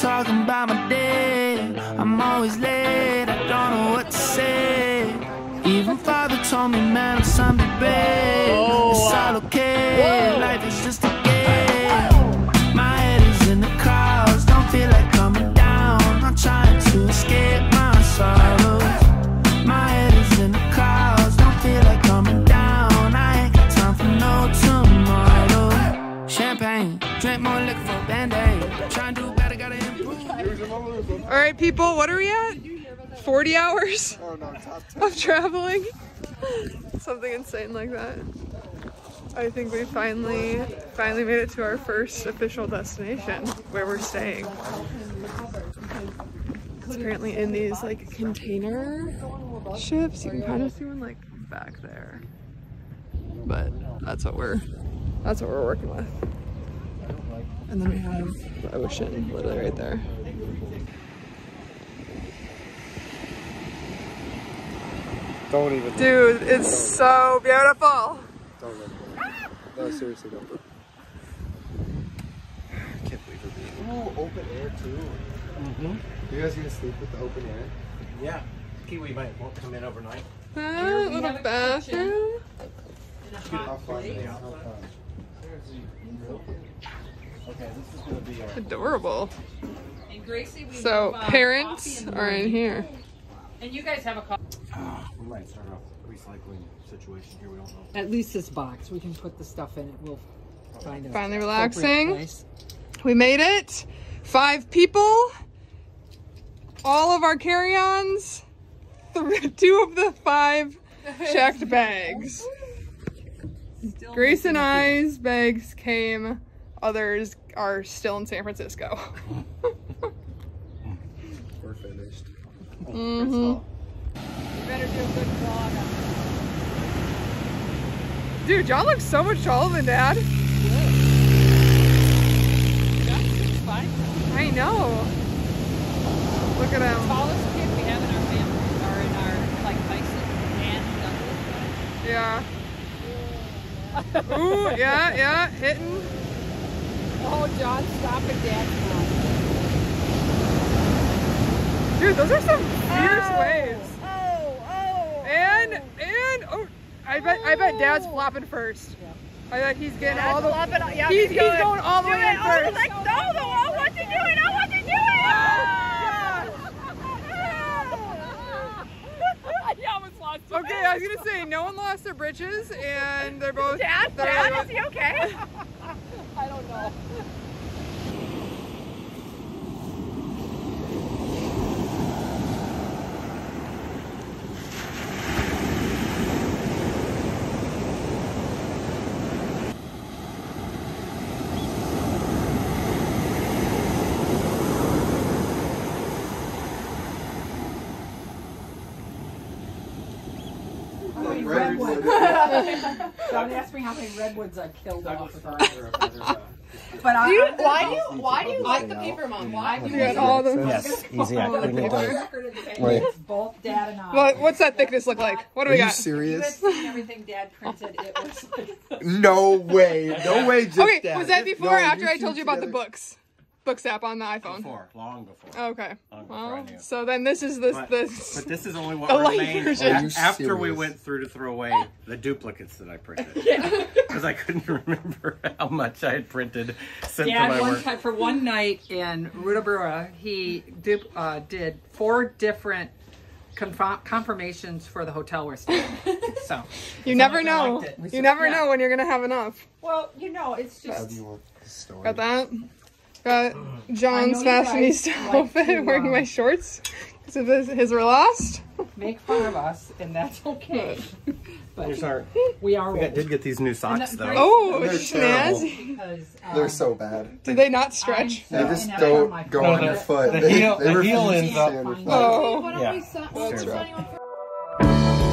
talking about my day. I'm always late, I don't know what to say. Even father told me, man, I'm someday brave. Oh, it's all All right, people, what are we at? 40 hours of traveling? Something insane like that. I think we finally, finally made it to our first official destination where we're staying. It's apparently in these like container ships. You can kind of see one like back there. But that's what we're, that's what we're working with. And then we have the ocean literally right there. Don't even. Dude, it's so beautiful. Don't look. No, seriously, don't look. I can't believe we're being. Ooh, open air too. Mm-hmm. You guys gonna sleep with the open air? Yeah. Kiwi might won't come in overnight. Ah, little bathroom. How fun is it? How fun? Okay, this is gonna be our Adorable. And Gracie, we So have, uh, parents in are in here. And you guys have a coffee. We might start off recycling situation here, we don't know. At least this box, we can put the stuff in it. We'll find a Finally relaxing. place. We made it. Five people. All of our carry-ons. Two of the five checked bags. Grace and I's bags came. Others are still in San Francisco. We're finished. hmm Dude, John looks so much taller than Dad. I know. Look at him. Tallest kid we have in our family, or in our, like, Tyson and Douglas. Yeah. Ooh, yeah, yeah, hitting. Oh, John, stop it, Dad. Dude, those are some fierce oh. waves. Oh, oh. And oh, I bet I bet Dad's flopping first. I bet he's getting all the. flopping, yeah, he's, he's going all the way in oh, first. no, the oh, what's he doing? Oh, what's he doing? Okay, I was gonna say no one lost their britches, and they're both. Dad, Dad, is he okay? I don't know. Don't ask me how many redwoods I killed off of her. But I, you- why do you why do you like the paper mom? Why do You got all the. Yes, easy. I the we need to. record of the paper? Wait. It's both Dad and I. What, what's that thickness look like? What do Are we you got? You had serious? seen everything Dad printed. It was like No way. No way. Just Okay, that. was that before No, or after I told you about the books? Books app on the iPhone. Before, long before. Okay. Long Well, knew. so then this is this But, this. but this is only what The light remained version. a- after we went through to throw away the duplicates that I printed. yeah. Because I couldn't remember how much I had printed sent to Dad my one work. time for one night in Rudabura, he did, uh, did four different confirmations for the hotel we're staying. so you never know. liked it. We You said- never yeah. know when you're gonna have enough. well, you know, it's just do you want the story? Got that? Got John's know you fashionista like outfit, to, wearing my shorts. So his, his were lost. make fun of us, and that's okay. but Here's our, we are we got, did get these new socks the though. Oh, They're snazzy. because um, They're so bad. Do they not stretch? They just and that's on my don't go phone. on your foot. the They, heel- they the heel ends up- stay on your foot. Oh, Yeah. that's rough.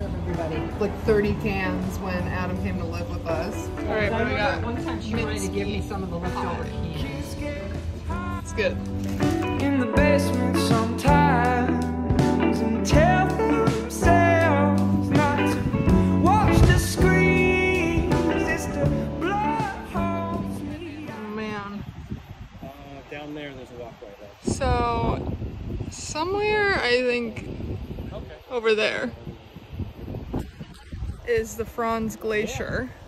everybody. Like 30 cans when Adam came to all right, what do we got? One time she wanted to give me some of the leftover peas. It's good. In the basement sometimes and tell themselves not to watch the screens. It's the blood. Oh, man. Uh, down there, there's a walkway. So, somewhere, I think, okay. over there is the Franz Glacier. Yeah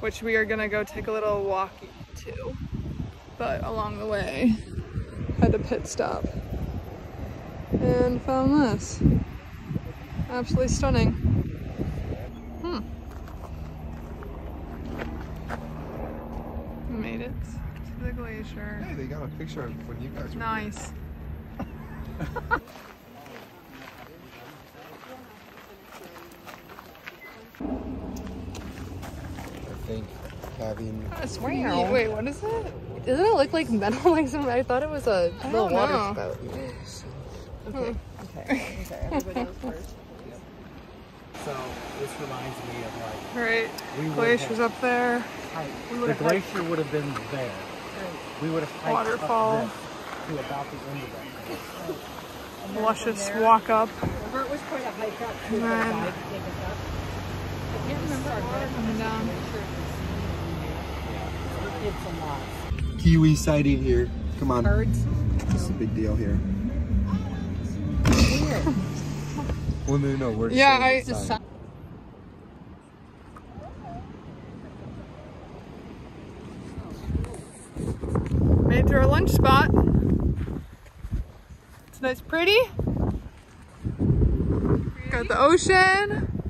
which we are gonna go take a little walk to. But along the way, had to pit stop and found this. Absolutely stunning. Hmm. Made it to the glacier. Hey, they got a picture of when you guys were Nice. having That's weird. Wait, what is it? Doesn't it look like metal like something? I thought it was a I little don't water know. spout. Hmm. Okay. Okay. Okay. Everybody else first. So this reminds me of like Right. we Glacier's up there. the glacier would have been there. We would have hiked Waterfall. up this to about the end of that. place. Luscious walk up. Remember, was quite a hike up. And then I can't remember our bed. coming down. We did some lots. Kiwi sighting here. Come on. Birds. This is a big deal here. Well, no, no, we're Yeah, I- sign. Made it to our lunch spot. It's nice, pretty. Got the ocean.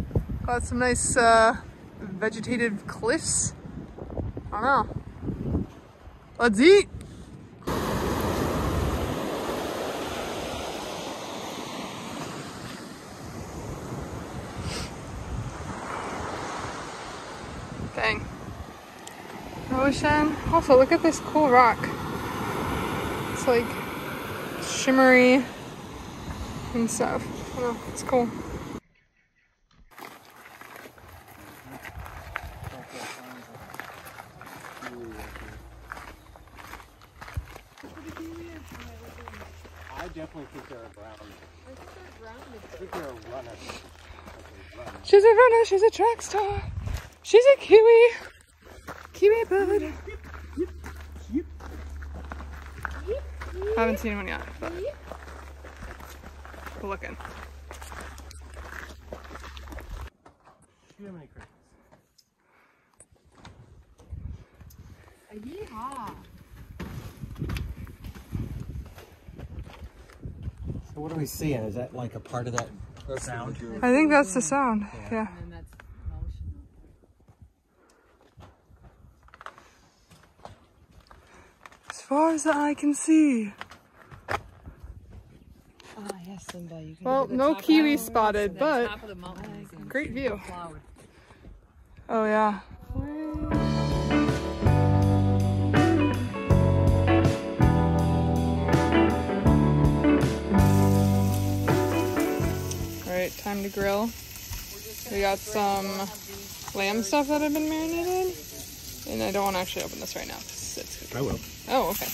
Got some nice uh, vegetative cliffs. I don't know. Let's eat. Dang. Ocean. Also, look at this cool rock. It's like shimmery and stuff. I know, it's cool. I definitely think they're a brown. I think they're a runner. She's a runner, she's a track star. She's a kiwi. Kiwi bird. I haven't seen one yet, but we're looking. Do you have any crickets? So what are we seeing? Is that like a part of that sound? I think that's the sound. Yeah. And that's motion. As far as the eye can see. Ah, yes, Simba. You can Well, go to the no top of kiwi spotted, but top of the mountain. you can great view. Oh yeah. Alright, time to grill. We got some lamb stuff that have been marinated. And I don't want to actually open this right now. 'Cause it's I will. Oh, okay.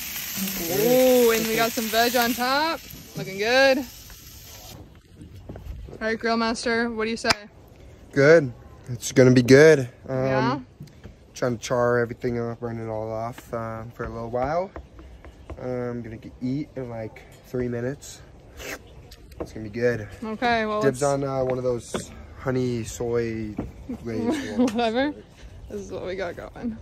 Ooh, and we got some veg on top. Looking good. Alright, Grill Master, what do you say? Good. It's gonna be good. Um, yeah? Trying to char everything up, burn it all off um, for a little while. I'm gonna eat in like three minutes. It's gonna be good. Okay, well, Dibs let's- on uh, one of those honey soy glazed ones. whatever. This is what we got going.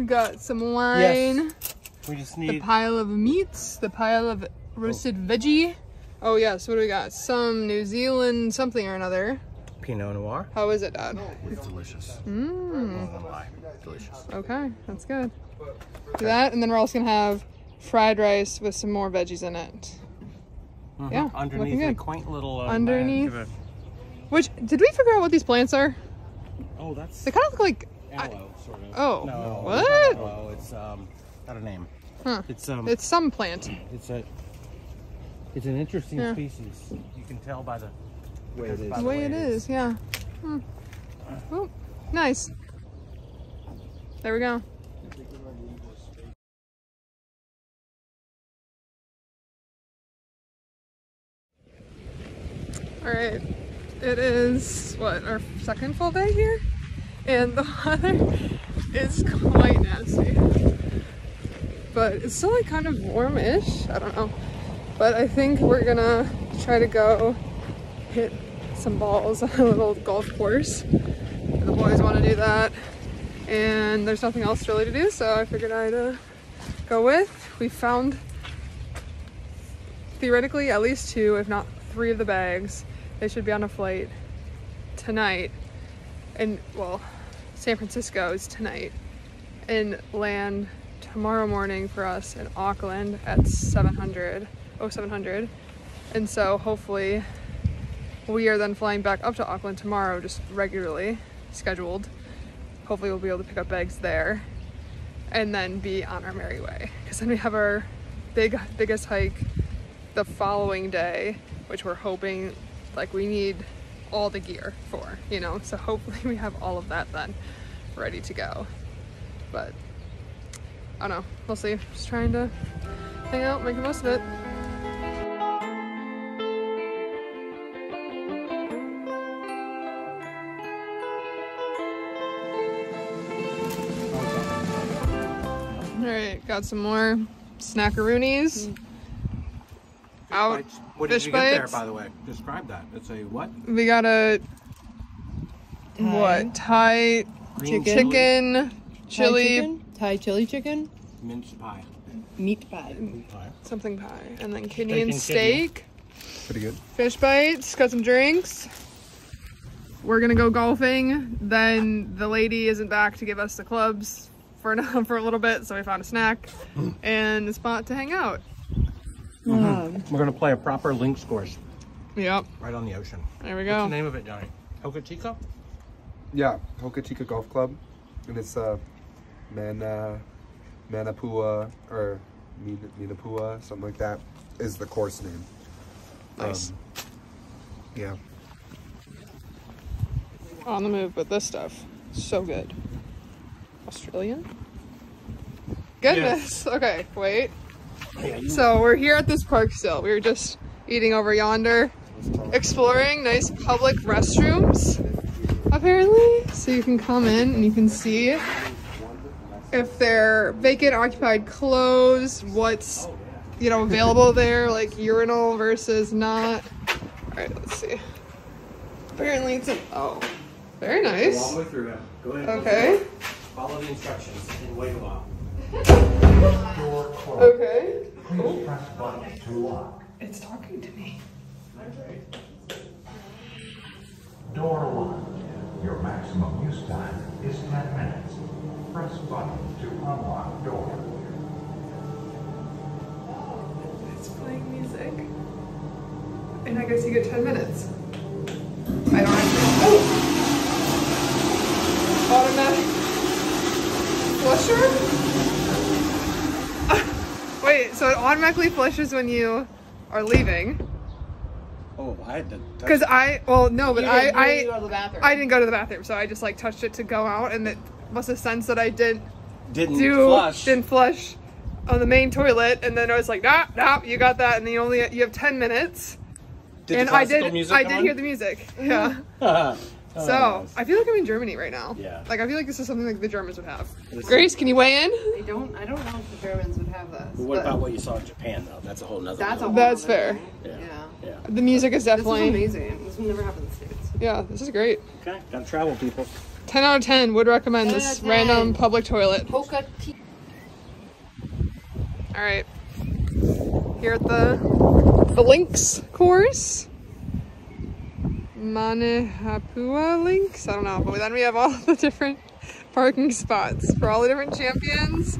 We got some wine, Yes. We just need... the pile of meats, the pile of roasted veggie. Oh yes, what do we got? Some New Zealand something or another. Pinot Noir. How is it, Dad? It's delicious. Mmm. Not lie. Delicious. Okay, that's good. Do that, and then we're also gonna have fried rice with some more veggies in it. Yeah, looking Underneath a quaint little. Uh, Underneath. bag of Which did we figure out what these plants are? Oh, that's They kind of look like. Aloe, sort of. Oh, no, what? It's not aloe. It's um, got a name. Huh. It's um, It's some plant. it's a. It's an interesting Yeah. species. You can tell by the Way it is. The way it is, yeah. Hmm. Oh, nice. There we go. All right, it is what our second full day here, and the weather is quite nasty. But it's still like kind of warm-ish. I don't know. But I think we're gonna try to go hit some balls on a little golf course. The boys want to do that, and there's nothing else really to do, so I figured I'd uh, go with. We found theoretically at least two, if not three of the bags. They should be on a flight tonight. And well, San Francisco is tonight. And land tomorrow morning for us in Auckland at 700, 0700. And so hopefully we are then flying back up to Auckland tomorrow, just regularly scheduled. Hopefully we'll be able to pick up bags there and then be on our merry way. Because then we have our big, biggest hike the following day, which we're hoping like we need all the gear for, you know? So hopefully we have all of that then ready to go. But I don't know, we'll see. Just trying to hang out, make the most of it. All right, got some more snackaroonies. Out What fish did you get there, by the way? Describe that. It's a what? We got a what Thai Green chicken, chili, chicken, Thai chili chicken, Mince pie. meat pie. Meat pie. something pie, and then kidney Steak and and kidney. steak, Pretty good. fish bites, got some drinks. We're gonna go golfing. Then the lady isn't back to give us the clubs for now for a little bit, so we found a snack and a spot to hang out. Um, We're gonna play a proper links course Yep, right on the ocean. there we What's go. the name of it, Johnny? Hokitika? Yeah, Hokitika Golf Club, and it's uh, Mana, Manapua or Min- Minapua, something like that, is the course name. Nice. Um, yeah. On the move with this stuff. So good. Australian? Goodness. Okay, wait. So we're here at this park still. We were just eating over yonder, exploring nice public restrooms, apparently. So you can come in and you can see if they're vacant, occupied, closed, what's you know available there, like urinal versus not. All right, let's see. Apparently it's an oh, very nice. All the way through. Go ahead. Okay. Follow the instructions and wait a while. Okay. Please press button to lock. It's talking to me. Door one. Your maximum use time is 10 minutes. Press button to unlock door. It's playing music. And I guess you get 10 minutes. I don't have to. Oh! Automatic flusher? Wait, so it automatically flushes when you are leaving? Oh, I had to. Because I, well, no, but You I, didn't- I, didn't go to the bathroom. I didn't go to the bathroom, so I just like touched it to go out, and it must have sensed that I didn't Didn't do flush. didn't flush on the main toilet, and then I was like, nah, nah, you got that, and then you only you have ten minutes, Did the and I did music I did on? hear the music, yeah. Uh-huh. Oh, so nice. I feel like I'm in Germany right now. Yeah. Like I feel like this is something like the Germans would have. This- Grace, can you weigh in? I don't. I don't know if the Germans would have this. What but about what you saw in Japan, though? That's a whole nother. That's a whole That's other fair. Yeah. Yeah. Yeah. The music is This is definitely amazing. This would never happen in the states. yeah. This is great. Okay, gotta travel, people. Ten out of ten would recommend 10 this 10. random public toilet. Hoka tea. All right. Here at the the links course. Manihapua links. I don't know, but then we have all the different parking spots for all the different champions,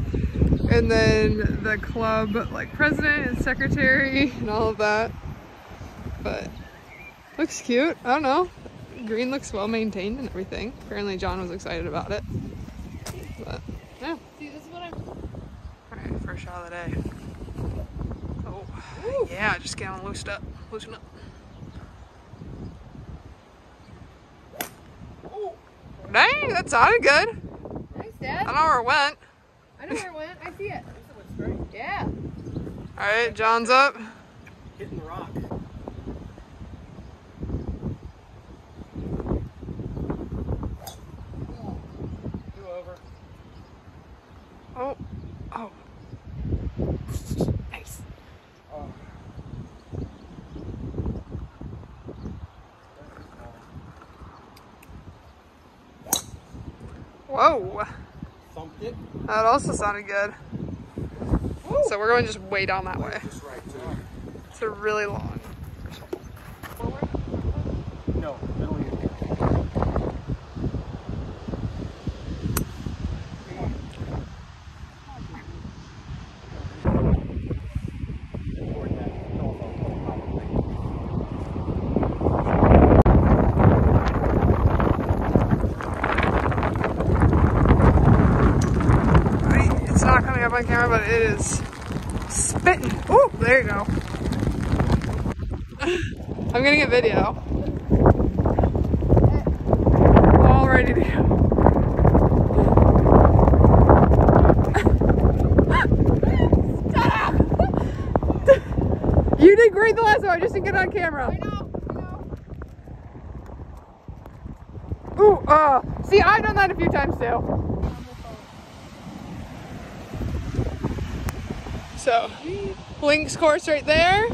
and then the club like president and secretary and all of that. But looks cute. I don't know. Green looks well maintained and everything. Apparently John was excited about it. But yeah. See, this is what I'm. Alright, first shot of the day. Oh, yeah, just getting loosed up. Loosen up. Dang, that sounded good. Thanks, I Dad. don't know where it went. I know where it went. I see it. Yeah. Alright, John's up. Hitting the rock. Oh, oh. Nice. Whoa. Thumped it. That also sounded good. So we're going just way down that way. It's a really long. No, middle of your Right, It's not coming up on camera, but it is spitting. Ooh, there you go. I'm gonna get video. All ready to go. You did great the last time. I just didn't get on camera. I know. Ooh, uh, see, I've done that a few times too. So, links course right there.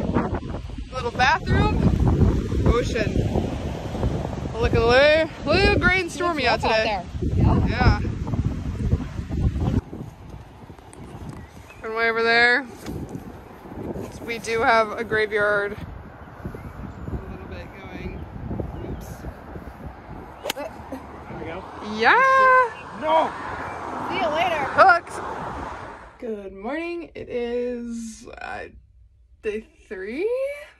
Little bathroom. Ocean. Oh, Looking a little, little gray and stormy out today. Yeah. And way over there, we do have a graveyard. A little bit going. Oops. There we go. Yeah. No! See you later. Hooked. Good morning. It is uh, day three,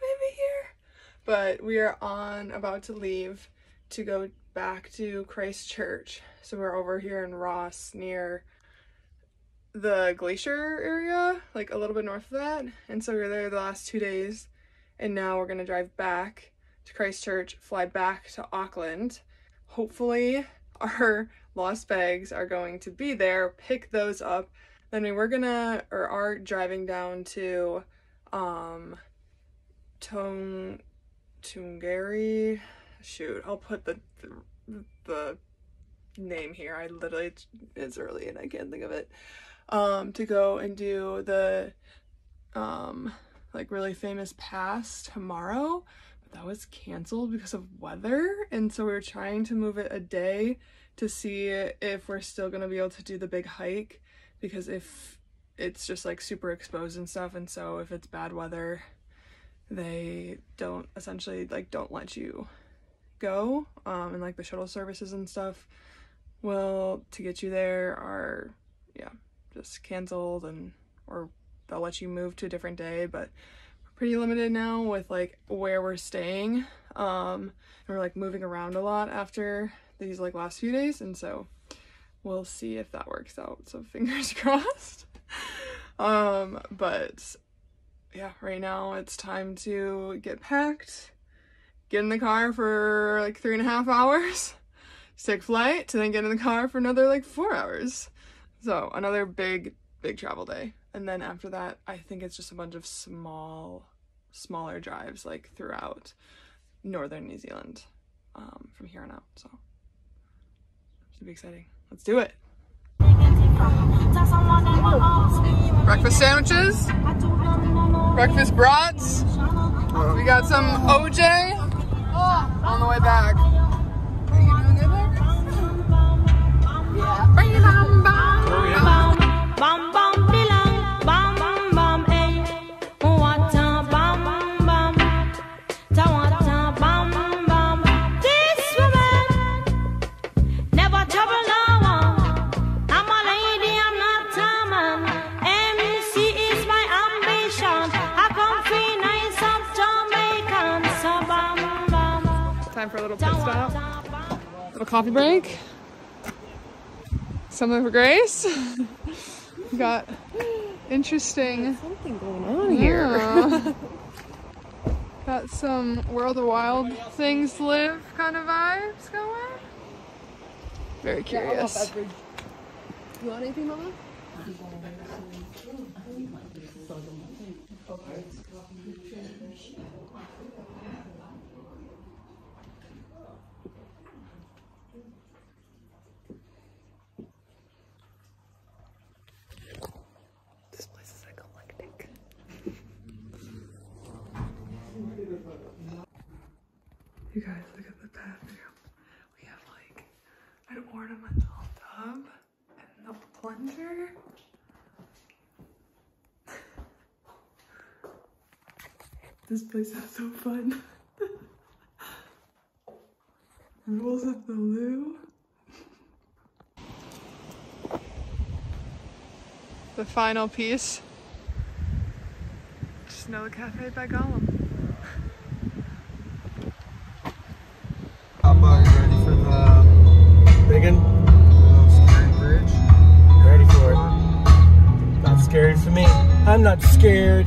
maybe here, but we are on about to leave to go back to Christchurch. So we're over here in Ross near the glacier area, like a little bit north of that. And so we were there the last two days, and now we're gonna drive back to Christchurch, fly back to Auckland. Hopefully, our lost bags are going to be there. Pick those up. Then we were gonna or are driving down to um Tong Tungari. Shoot, I'll put the, the the name here. I literally it's early and I can't think of it. Um to go and do the um like really famous pass tomorrow. But that was canceled because of weather. And so we were trying to move it a day to see if we're still gonna be able to do the big hike because if it's just like super exposed and stuff and so if it's bad weather they don't essentially like don't let you go um and like the shuttle services and stuff will to get you there are yeah just canceled and or they'll let you move to a different day but we're pretty limited now with like where we're staying um and we're like moving around a lot after these like last few days and so we'll see if that works out so fingers crossed. Um but yeah right now it's time to get packed get in the car for like three and a half hours take flight to then get in the car for another like four hours. So another big big travel day. And then after that i think it's just a bunch of small smaller drives like throughout northern new zealand um, from here on out so. Gonna be exciting let's do it. Breakfast sandwiches? Breakfast brats? We got some oj break. Something for grace. We got interesting. Something going on here. Got some world of wild things live kind of vibes going. Very curious. You want anything, Mama? Guys look at the ornamental tub plunger. This place is so fun. Rules of the Loo. The final piece. Another cafe by Gollum. Scary ready for it. Not scared for me. I'm not scared.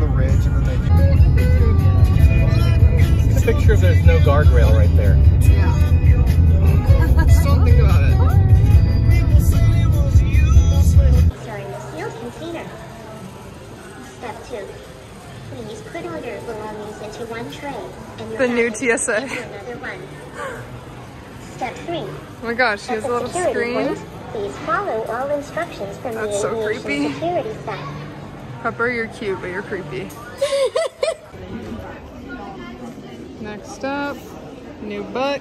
Line up on the ridge, and then they. It's a picture of there's no guardrail right there. Just don't think about it. Storing the sealed container. Step two. Please put all your belongings into one tray and your The new TSA. another one. Step three. Oh my gosh, she has a little screen. point, please follow all instructions from That's the so aviation creepy. security staff. Pepper, you're cute, but you're creepy. Next up, new book.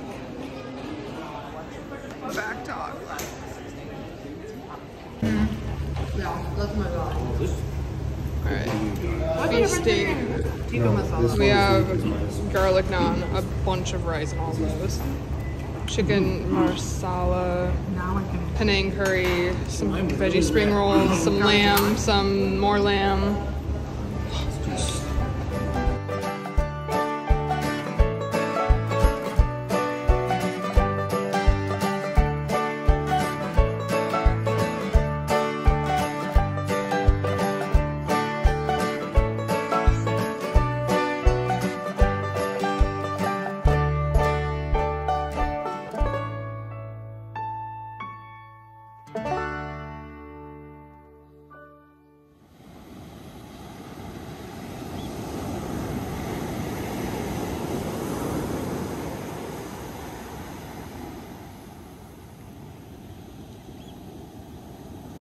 Back talk. Mm. Yeah, that's my dog. Alright. Feasting. We have garlic naan, a bunch of rice and all those. Chicken marsala, Penang curry, some veggie spring rolls, some lamb, some more lamb,